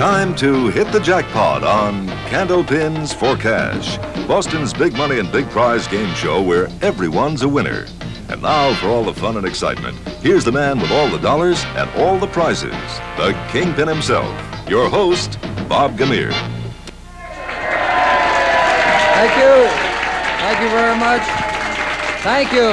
Time to hit the jackpot on Candlepins for Cash, Boston's big money and big prize game show where everyone's a winner. And now, for all the fun and excitement, here's the man with all the dollars and all the prizes, the Kingpin himself, your host, Bob Gamere. Thank you. Thank you very much. Thank you.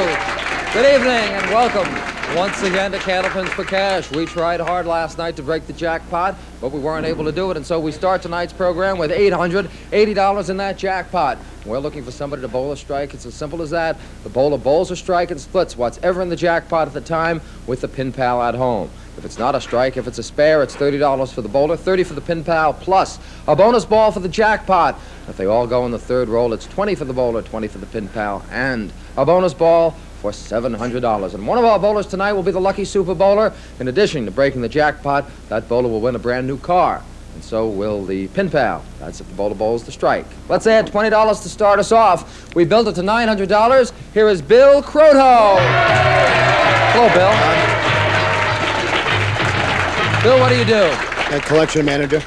Good evening and welcome once again to Candlepins for Cash. We tried hard last night to break the jackpot, but we weren't able to do it, and so we start tonight's program with $880 in that jackpot. We're looking for somebody to bowl a strike. It's as simple as that. The bowler bowls a strike and splits what's ever in the jackpot at the time with the pin pal at home. If it's not a strike, if it's a spare, it's $30 for the bowler, 30 for the pin pal, plus a bonus ball for the jackpot. If they all go in the third roll, it's 20 for the bowler, 20 for the pin pal, and a bonus ball for $700. And one of our bowlers tonight will be the lucky super bowler. In addition to breaking the jackpot, that bowler will win a brand new car. And so will the pin pal. That's if the bowler bowls the strike. Let's add $20 to start us off. We built it to $900. Here is Bill Croto. Hello, Bill. Bill, what do you do? A collection manager,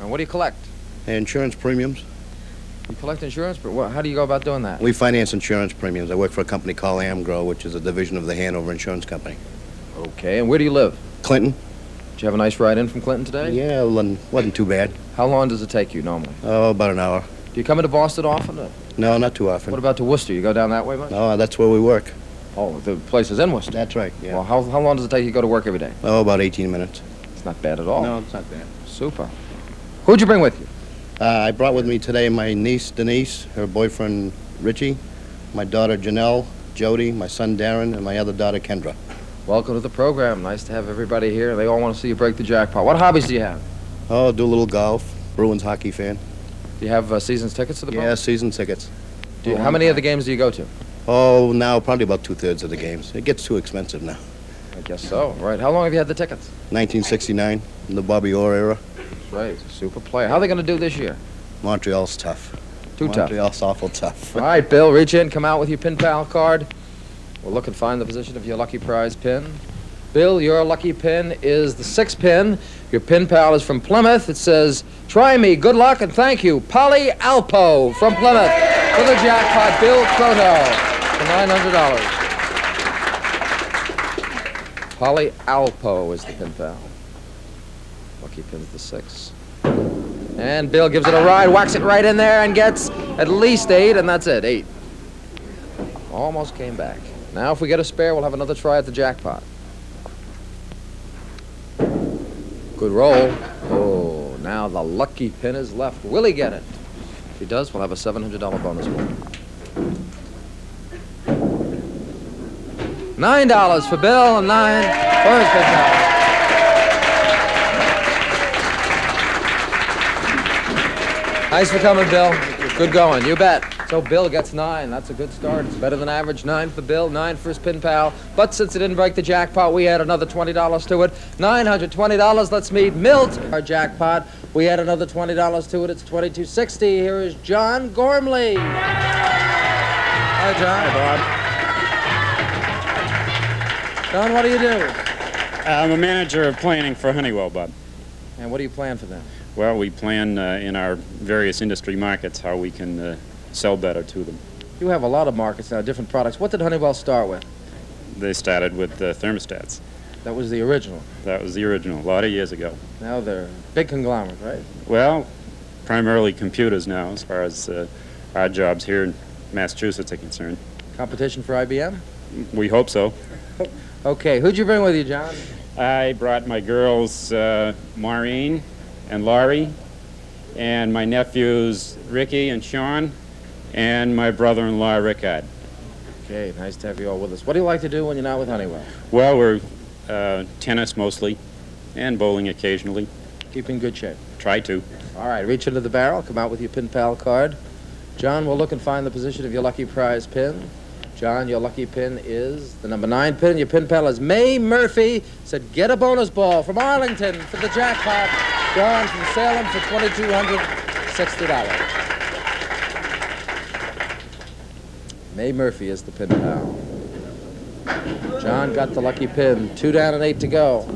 And what do you collect? insurance premiums. You collect insurance, but what, how do you go about doing that? We finance insurance premiums. I work for a company called Amgro, which is a division of the Hanover Insurance Company. Okay, and where do you live? Clinton? Did you have a nice ride in from Clinton today? Yeah, wasn't, wasn't too bad. How long does it take you normally? Oh, about an hour. Do you come into Boston often? or- No, not too often. What about to Worcester? You go down that way much? No, that's where we work. Oh, the place is in Worcester. That's right, yeah. Well, how, how long does it take you to go to work every day? Oh, about 18 minutes. It's not bad at all. No, it's not bad. Super. Who'd you bring with you? Uh, I brought with me today my niece Denise, her boyfriend Richie, my daughter Janelle, Jody, my son Darren, and my other daughter Kendra. Welcome to the program. Nice to have everybody here. They all want to see you break the jackpot. What hobbies do you have? Oh, do a little golf. Bruins hockey fan. Do you have uh, season's tickets to the Yeah, season tickets. Do you, how many of the games do you go to? Oh, now probably about two thirds of the games. It gets too expensive now. I guess so. Right. How long have you had the tickets? 1969, in the Bobby Orr era. Right. Super player. How are they going to do this year? Montreal's tough. Too tough. Montreal's awful tough. All right, Bill, reach in, come out with your pin pal card. We'll look and find the position of your lucky prize pin. Bill, your lucky pin is the six pin. Your pin pal is from Plymouth. It says, Try me, good luck, and thank you. Polly Alpo from Plymouth for the jackpot. Bill Croto for $900. Polly Alpo is the pin pal. Lucky pin's the six. And Bill gives it a ride, whacks it right in there, and gets at least eight, and that's it, eight. Almost came back. Now, if we get a spare, we'll have another try at the jackpot. Good roll. Oh, now the lucky pin is left. Will he get it? If he does, we'll have a $700 bonus roll. Nine dollars for Bill and nine for his pin Thanks for coming, Bill. Good going. You bet. So Bill gets nine. That's a good start. It's better than average. Nine for Bill, nine for his pin pal. But since it didn't break the jackpot, we add another $20 to it. $920. Let's meet Milt. Our jackpot. We add another $20 to it. It's $22.60. Here is John Gormley. Hi, John. Bob. John, what do you do? I'm a manager of planning for Honeywell, Bob. And what do you plan for them? Well, we plan uh, in our various industry markets how we can uh, sell better to them. You have a lot of markets now, different products. What did Honeywell start with? They started with uh, thermostats. That was the original. That was the original, a lot of years ago. Now they're big conglomerate, right? Well, primarily computers now, as far as uh, our jobs here in Massachusetts are concerned. Competition for IBM? We hope so. Okay, who'd you bring with you, John? I brought my girls, uh, Maureen and Laurie, and my nephews, Ricky and Sean, and my brother-in-law, Rickard. Okay, nice to have you all with us. What do you like to do when you're not with Honeywell? Well, we're uh, tennis mostly, and bowling occasionally. Keep in good shape. Try to. All right, reach into the barrel, come out with your pin pal card. John, we'll look and find the position of your lucky prize pin. John, your lucky pin is the number nine pin. Your pin pal is May Murphy. Said, get a bonus ball from Arlington for the jackpot. John from Salem for $2,260. May Murphy is the pin pal. John got the lucky pin. Two down and eight to go.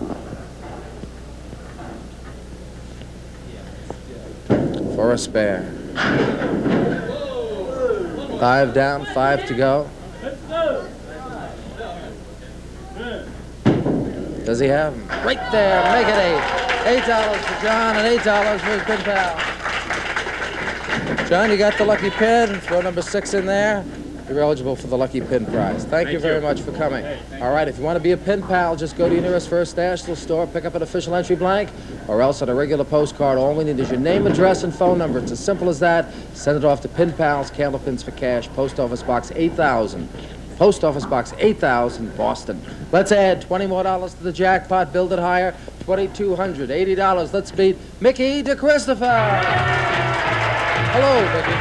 for a spare. Five down, five to go. Does he have them? Right there, make it eight. Eight dollars for John and eight dollars for his pin pal. John, you got the lucky pin. Throw number six in there. You're eligible for the lucky pin prize. Thank, you very you. much for coming. All right, if you want to be a pin pal, just go to your nearest First National store, pick up an official entry blank, or else on a regular postcard. All we need is your name, address, and phone number. It's as simple as that. Send it off to Pin Pals, Candlepins for Cash, Post Office Box 8000. Post Office Box 8000, Boston. Let's add 20 more dollars to the jackpot, build it higher. $2,200, $80. Let's beat Mickey DeChristopher. Hello, Mickey.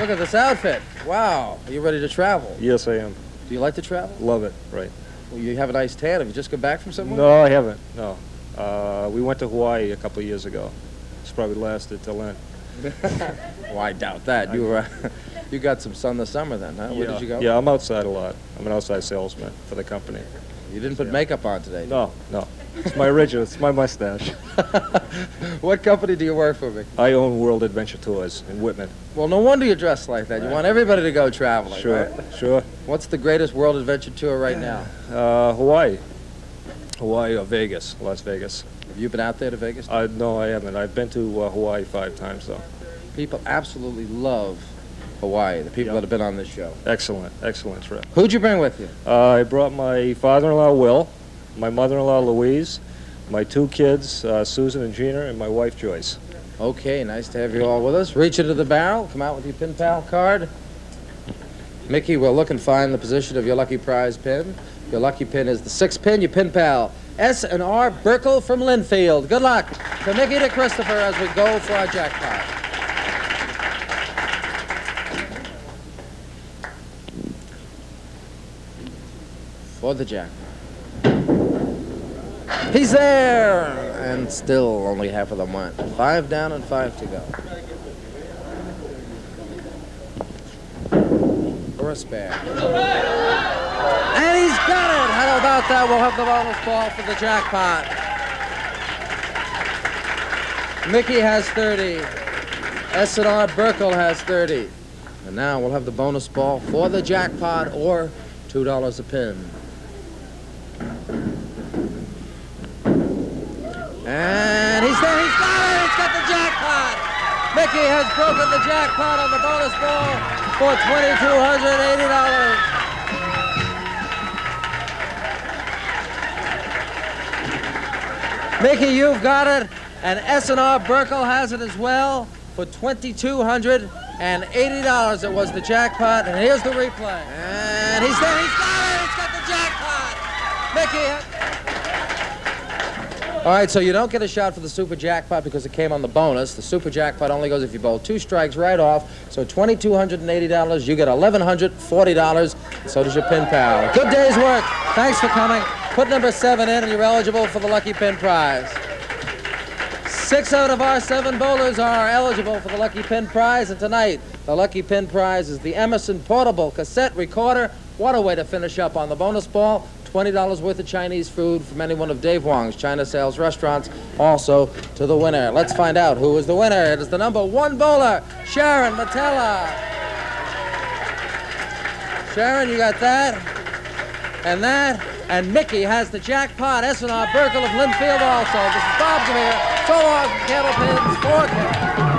Look at this outfit. Wow. Are you ready to travel? Yes, I am. Do you like to travel? Love it. Right. Well, you have a nice tan. Have you just come back from somewhere? No, I haven't. No. Uh, we went to Hawaii a couple of years ago. It's probably lasted till then. Well, I doubt that. You were, you got some sun this summer then, huh? Where yeah. did you go? Yeah, I'm outside a lot. I'm an outside salesman for the company. You didn't put makeup on today. No, no. It's my original. It's my mustache. what company do you work for, Mickey? I own World Adventure Tours in Whitman. Well, no wonder you dress like that. You want everybody to go traveling. Sure, right? sure. What's the greatest world adventure tour right now? Uh, Hawaii. Hawaii or Vegas, Las Vegas. Have you been out there to Vegas? Uh, no, I haven't. I've been to uh, Hawaii five times, though. People absolutely love Hawaii. The people Yeah. that have been on this show. Excellent, excellent trip. Who'd you bring with you? Uh, I brought my father-in-law, Will, my mother-in-law, Louise, my two kids, uh, Susan and Gina, and my wife, Joyce. Okay, nice to have you all with us. Reach into the barrel. Come out with your pin pal card. Mickey, we'll look and find the position of your lucky prize pin. Your lucky pin is the sixth pin. Your pin pal, S and R Burkle from Lynnfield. Good luck to Mickey DeChristopher as we go for our jackpot. For the jackpot. He's there! And still only half of them went. Five down and five to go. Spare. And he's got it! How about that? We'll have the bonus ball for the jackpot. Mickey has 30. S&R Burkle has 30. And now we'll have the bonus ball for the jackpot or $2 a pin. And he's there. He's got it. He's got the jackpot. Mickey has broken the jackpot on the bonus ball for $2,280. Mickey, you've got it. And S&R Burkle has it as well for $2,280. It was the jackpot. And here's the replay. And he's there. He's got it. He's got the jackpot. Mickey. All right, so you don't get a shot for the super jackpot because it came on the bonus. The super jackpot only goes if you bowl two strikes right off. So $2,280. You get $1,140. So does your pin pal. Good day's work. Thanks for coming. Put number seven in and you're eligible for the lucky pin prize. Six out of our seven bowlers are eligible for the Lucky Pin Prize, and tonight the Lucky Pin Prize is the Emerson Portable Cassette Recorder. What a way to finish up on the bonus ball. $20 worth of Chinese food from any one of Dave Wong's China Sails restaurants, also to the winner. Let's find out who is the winner. It is the number one bowler, Sharon Matella. Sharon, you got that? And that? And Mickey has the jackpot. S&R Burkle of Lynnfield also. This is Bob Gamere. So long, Candlepins, 4K.